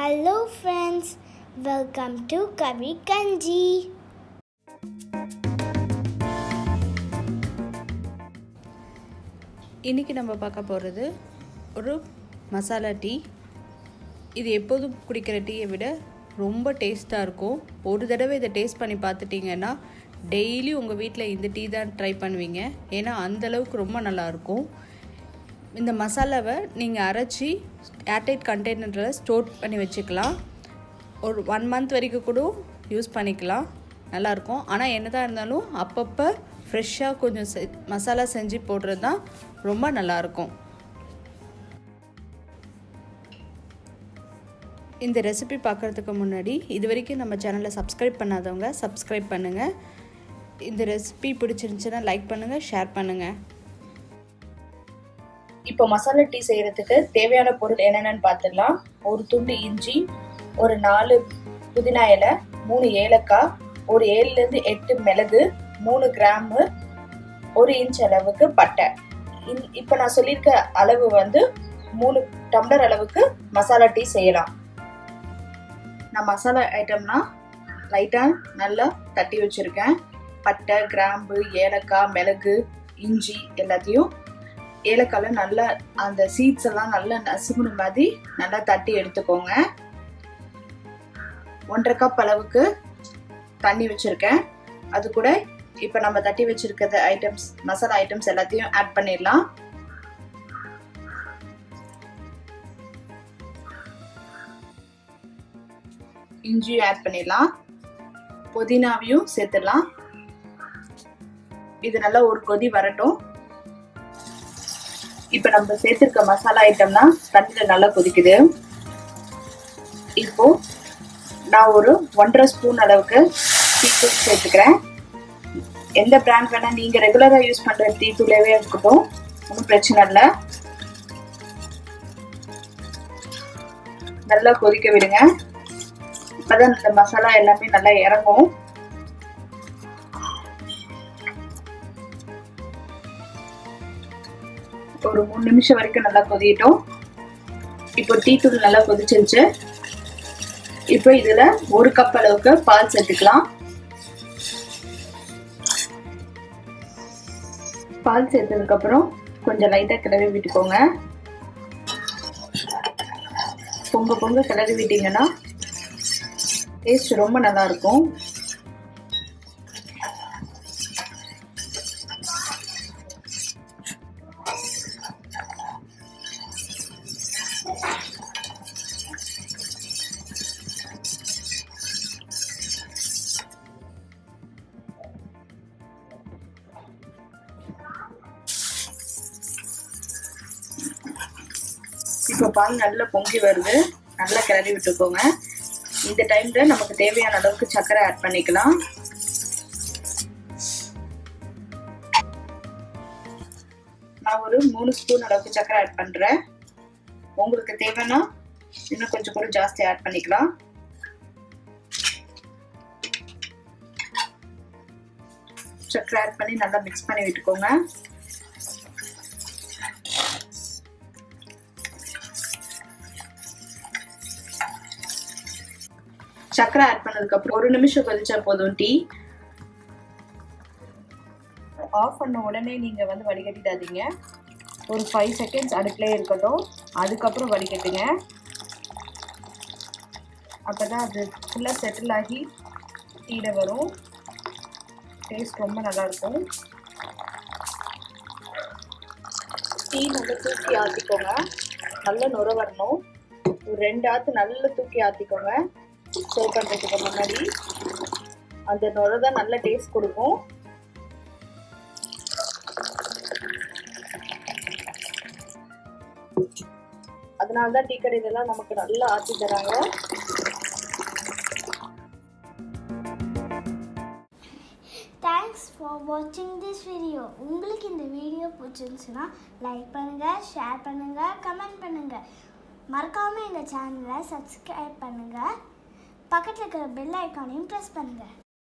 Hello friends welcome to கவி கஞ்சி இன்றைக்கி நம்ம பார்க்க போகிறது ஒரு மசாலா டீ. இது எப்போதும் குடிக்கிற டீயை விட ரொம்ப டேஸ்ட்டாக இருக்கும். ஒரு தடவை இதை டேஸ்ட் பண்ணி பார்த்துட்டிங்கன்னா டெய்லி உங்கள் வீட்டில் இந்த டீ தான் ட்ரை பண்ணுவீங்க. ஏன்னா அந்தளவுக்கு ரொம்ப நல்லாயிருக்கும் இந்த மசாலாவை நீங்கள் அரைச்சி ஏர்டைட் கண்டெய்னரில் ஸ்டோர் பண்ணி வச்சுக்கலாம். ஒரு ஒன் மந்த் வரைக்கும் கூட யூஸ் பண்ணிக்கலாம். நல்லாயிருக்கும். ஆனால் என்ன தான் இருந்தாலும் அப்பப்போ ஃப்ரெஷ்ஷாக கொஞ்சம் செ மசாலா செஞ்சு போடுறது தான் ரொம்ப நல்லாயிருக்கும். இந்த ரெசிபி பார்க்குறதுக்கு முன்னாடி இது வரைக்கும் நம்ம சேனலை சப்ஸ்கிரைப் பண்ணாதவங்க சப்ஸ்கிரைப் பண்ணுங்கள் இந்த ரெசிபி பிடிச்சிருந்துச்சுன்னா லைக் பண்ணுங்கள் ஷேர் பண்ணுங்கள் இப்போ மசாலா டீ செய்யறதுக்கு தேவையான பொருள் என்னென்னு பார்த்துடலாம். ஒரு துண்டு இஞ்சி ஒரு நாலு புதினா இலை மூணு ஏலக்காய் ஒரு ஏழுலேருந்து எட்டு மிளகு மூணு கிராமு ஒரு இன்ச் அளவுக்கு பட்டை. இப்போ நான் சொல்லியிருக்க அளவு வந்து மூணு டம்ளர் அளவுக்கு மசாலா டீ செய்யலாம். நான் மசாலா ஐட்டம்லாம் லைட்டாக நல்லா தட்டி வச்சுருக்கேன். பட்டை கிராம்பு ஏலக்காய் மிளகு இஞ்சி எல்லாத்தையும் ஏலக்காயில் நல்லா அந்த சீட்ஸ் எல்லாம் நல்லா நசுகுன மாதிரி நல்லா தட்டி எடுத்துக்கோங்க. ஒன்றரை கப் அளவுக்கு தண்ணி வச்சுருக்கேன். அது கூட இப்போ நம்ம தட்டி வச்சுருக்கிறது ஐட்டம்ஸ் மசாலா ஐட்டம்ஸ் எல்லாத்தையும் ஆட் பண்ணிடலாம். இஞ்சியும் ஆட் பண்ணிடலாம். புதினாவையும் சேர்த்துடலாம். இது நல்லா ஒரு கொதி வரட்டும். இப்போ நம்ம சேர்த்துருக்க மசாலா ஐட்டம்னா தண்ணியில் நல்லா கொதிக்குது. இப்போ நான் ஒரு ஒன்றரை ஸ்பூன் அளவுக்கு டீத்தூள் சேர்த்துக்கிறேன். எந்த பிராண்ட் வேணால் நீங்கள் ரெகுலராக யூஸ் பண்ணுற டீத்தூளாவே இருக்கட்டும் ஒன்றும் பிரச்சனை இல்லை. நல்லா கொதிக்க விடுங்க. அப்போதான் இந்த மசாலா எல்லாமே நல்லா இறங்கும். ஒரு மூணு நிமிஷம் வரைக்கும் நல்லா கொதிட்டோம் இப்போ டீ தூள் நல்லா கொதிச்சிருச்சு. இப்போ இதில் ஒரு கப் அளவுக்கு பால் சேர்த்துக்கலாம். பால் சேர்த்ததுக்கப்புறம் கொஞ்சம் லைட்டாக கிளறி விட்டுக்கோங்க. பொங்க பொங்க கிளறி விட்டீங்கன்னா டேஸ்ட் ரொம்ப நல்லா இப்போ பால் நல்லா பொங்கி வருது. நல்லா கிளறி விட்டுக்கோங்க. இந்த டைம்ல நமக்கு தேவையான அளவுக்கு சர்க்கரை ஆட் பண்ணிக்கலாம். நான் ஒரு மூணு ஸ்பூன் அளவுக்கு சர்க்கரை ஆட் பண்றேன். உங்களுக்கு தேவைன்னா இன்னும் கொஞ்சம் கூட ஜாஸ்தி ஆட் பண்ணிக்கலாம். சர்க்கரை ஆட் பண்ணி நல்லா மிக்ஸ் பண்ணி விட்டுக்கோங்க. சர்க்கரை ஆட் பண்ணதுக்கு அப்புறம் ஒரு நிமிஷம் கொதிச்சா போதும் டீ. ஆஃப் பண்ண உடனே நீங்க வந்து வடிகட்டிடாதீங்க. ஒரு ஃபைவ் செகண்ட்ஸ் அடுப்பிலே இருக்கட்டும். அதுக்கப்புறம் வடிகட்டுங்க. அப்பதான் அது ஃபுல்லாக செட்டில் ஆகி டீட வரும். டேஸ்ட் ரொம்ப நல்லா இருக்கும் டீ நல்லா தூக்கி ஆற்றிக்கோங்க நல்ல நுர வரணும். ஒரு ரெண்டு ஆற்று நல்லா தூக்கி ஆற்றிக்கோங்க சர்வ் பண்ணுறதுக்கு முன்னாடி அந்த நுழை தான் நல்ல டேஸ்ட் கொடுக்கும் அதனால தான் டீ கடையிலலாம் நமக்கு நல்லா ஆற்றி தராங்க தேங்க்ஸ் ஃபார் வாட்சிங் திஸ் வீடியோ உங்களுக்கு இந்த வீடியோ பிடிச்சிருந்துச்சுன்னா லைக் பண்ணுங்கள் ஷேர் பண்ணுங்கள் கமெண்ட் பண்ணுங்கள் மறக்காமல் எங்கள் சேனலை சப்ஸ்கிரைப் பண்ணுங்கள் பக்கத்தில் இருக்கிற பெல் ஐக்கானையும் ப்ரெஸ் பண்ணுங்கள்